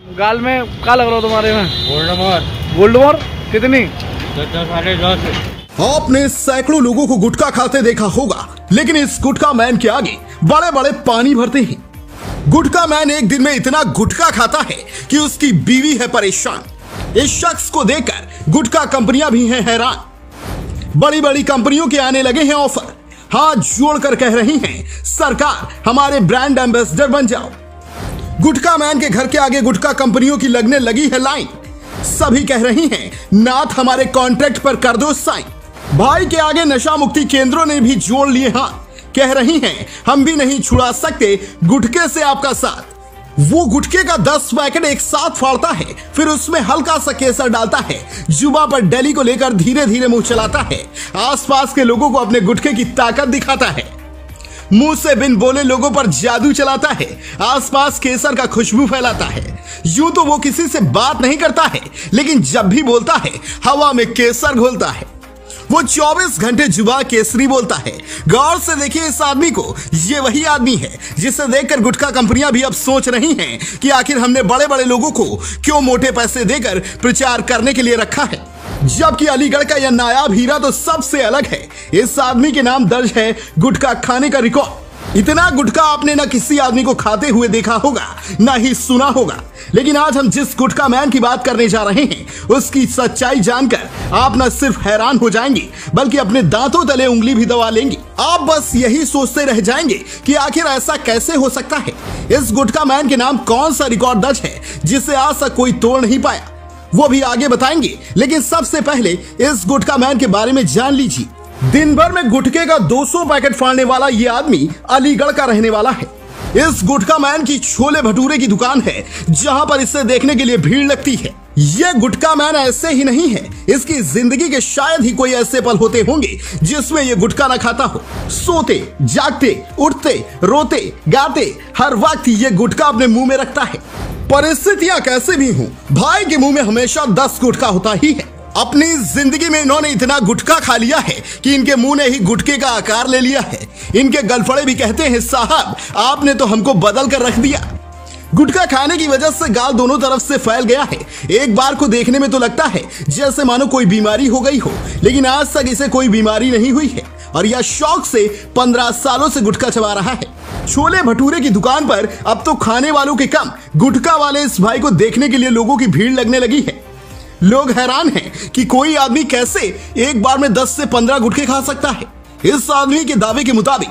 गाल में क्या लग रहा हो तुम्हारे में? गोल्ड वॉर कितनी? साढ़े दस। आपने सैकड़ों लोगों को गुटखा खाते देखा होगा लेकिन इस गुटखा मैन के आगे बड़े बड़े पानी भरते हैं। गुटखा मैन एक दिन में इतना गुटखा खाता है कि उसकी बीवी है परेशान। इस शख्स को देखकर गुटखा कंपनियाँ भी हैं हैरान। बड़ी बड़ी कंपनियों के आने लगे हैं ऑफ़र। हाथ जोड़कर कह रही हैं सरकार हमारे ब्रांड एम्बेसडर बन जाओ। गुटखा मैन के घर के आगे गुटखा कंपनियों की लगने लगी है लाइन। सभी कह रही हैं, नाथ हमारे कॉन्ट्रैक्ट पर कर दो साइन। भाई के आगे नशा मुक्ति केंद्रों ने भी जोड़ लिए हाथ। कह रही हैं, हम भी नहीं छुड़ा सकते गुटके से आपका साथ। वो गुटके का दस पैकेट एक साथ फाड़ता है, फिर उसमें हल्का सा केसर डालता है, जुबा पर डेली को लेकर धीरे धीरे मुँह चलाता है, आसपास के लोगों को अपने गुटके की ताकत दिखाता है। मुँह से बिन बोले लोगों पर जादू चलाता है, आसपास केसर का खुशबू फैलाता है। यूँ तो वो किसी से बात नहीं करता है, लेकिन जब भी बोलता है, हवा में केसर घोलता है। वो 24 घंटे जुबा केसरी बोलता है। गौर से देखिए इस आदमी को, ये वही आदमी है, जिसे देखकर गुटखा कंपनियाँ भी अब सोच रही हैं कि आखिर हमने बड़े बड़े लोगों को क्यों मोटे पैसे देकर प्रचार करने के लिए रखा है। जबकि अलीगढ़ का यह नायाब हीरा तो सबसे अलग है। इस आदमी के नाम दर्ज है गुटखा खाने का रिकॉर्ड। इतना गुटखा आपने ना किसी आदमी को खाते हुए देखा होगा, ना ही सुना होगा। लेकिन आज हम जिस गुटखा मैन की बात करने जा रहे हैं, उसकी सच्चाई जानकर आप न सिर्फ़ हैरान हो जाएँगे, बल्कि अपने दांतों तले उंगली भी दबा लेंगे। आप बस यही सोचते रह जाएँगे कि आखिर ऐसा कैसे हो सकता है। इस गुटखा मैन के नाम कौन सा रिकॉर्ड दर्ज है, जिसे आज तक कोई तोड़ नहीं पाया? वो भी आगे बताएँगे। लेकिन सबसे पहले इस गुटखा मैन के बारे में जान लीजिए। दिन भर में गुटखे का 200 पैकेट फाड़ने वाला ये आदमी अलीगढ़ का रहने वाला है। इस गुटखा मैन की छोले भटूरे की दुकान है, जहाँ पर इसे देखने के लिए भीड़ लगती है। ये गुटखा मैन ऐसे ही नहीं है, इसकी ज़िंदगी के शायद ही कोई ऐसे पल होते होंगे, जिसमें ये गुटखा ना खाता हो। सोते, जागते, उठते, रोते, गाते, हर वक्त ये गुटखा अपने मुँह में रखता है। परिस्थितियाँ कैसे भी हों, भाई के मुँह में हमेशा दस गुटखा होता ही है। अपनी ज़िंदगी में इन्होंने इतना गुटखा खा लिया है कि इनके मुँह ने ही गुटके का आकार ले लिया है। इनके गलफड़े भी कहते हैं, साहब, आपने तो हमको बदल कर रख दिया। गुटखा खाने की वजह से गाल दोनों तरफ़ से फैल गया है। एक बार को देखने में तो लगता है, जैसे मानो कोई बीमारी हो गई हो, लेकिन आज तक इसे कोई बीमारी नहीं हुई है। और यह शौक से पंद्रह सालों से गुटखा चबा रहा है। छोले भटूरे की दुकान पर अब तो खाने वालों के कम, गुटखा वाले इस भाई को देखने के लिए लोगों की भीड़ लगने लगी है। लोग हैरान हैं कि कोई आदमी कैसे एक बार में 10 से 15 गुटखे खा सकता है। इस आदमी के दावे के मुताबिक,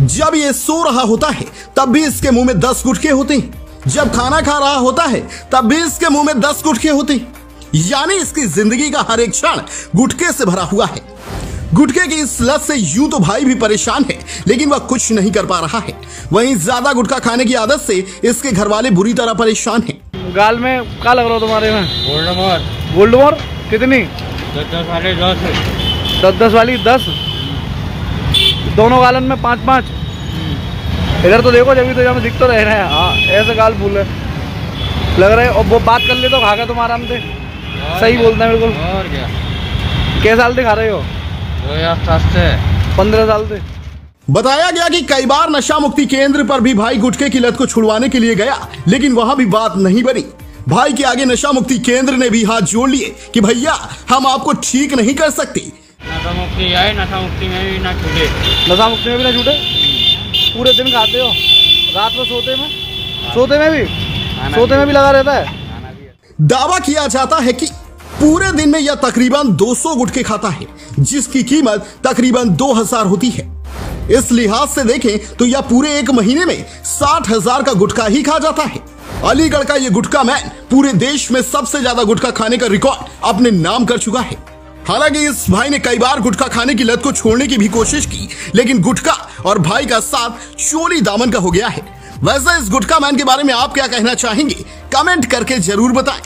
जब ये सो रहा होता है, तब भी इसके मुँह में 10 गुटखे होते हैं। जब खाना खा रहा होता है, तब भी इसके मुँह में 10 गुटखे होते हैं। यानी इसकी ज़िंदगी का हर एक क्षण गुटके से भरा हुआ है। गुटके की इस लत से यूँ तो भाई भी परेशान है लेकिन वह कुछ नहीं कर पा रहा है। वहीं ज़्यादा गुटखा खाने की आदत से इसके घर वाले बुरी तरह परेशान हैं। गाल में क्या लग रहा हो तुम्हारे में? गोल्डमोर गोल्ड वॉर कितनी? दस दस साढ़े दस। दस दस वाली दस? दोनों गालन में पाँच पाँच इधर तो देखो जब तो यहाँ दिख तो रह रहे हैं। हाँ ऐसे गाल फूल है। लग रहा है और वो बात कर ले तो खा गया तुम आराम से सही बोलते हैं बिल्कुल। और क्या? कै साल से खा रहे हो? पंद्रह साल से बताया गया कि कई बार नशा मुक्ति केंद्र पर भी भाई गुटखे की लत को छुड़वाने के लिए गया लेकिन वहाँ भी बात नहीं बनी। भाई के आगे नशा मुक्ति केंद्र ने भी हाथ जोड़ लिए कि भैया हम आपको ठीक नहीं कर सकते। नशा मुक्ति आए नशा मुक्ति में भी ना छूटे। नशा मुक्ति में भी ना छूटे? पूरे दिन खाते हो? रात में सोते में? सोते में भी? सोते में भी लगा रहता है? है। दावा किया जाता है कि पूरे दिन में यह तकरीबन 200 गुटखे खाता है, जिसकी कीमत तकरीबन 2000 होती है। इस लिहाज से देखें तो यह पूरे एक महीने में साठ हज़ार का गुटखा ही खा जाता है। अलीगढ़ का यह गुटखा मैन पूरे देश में सबसे ज़्यादा गुटखा खाने का रिकॉर्ड अपने नाम कर चुका है। हालाँकि इस भाई ने कई बार गुटखा खाने की लत को छोड़ने की भी कोशिश की, लेकिन गुटखा और भाई का साथ चोरी दामन का हो गया है। वैसे इस गुटखा मैन के बारे में आप क्या कहना चाहेंगे, कमेंट करके ज़रूर बताएँ।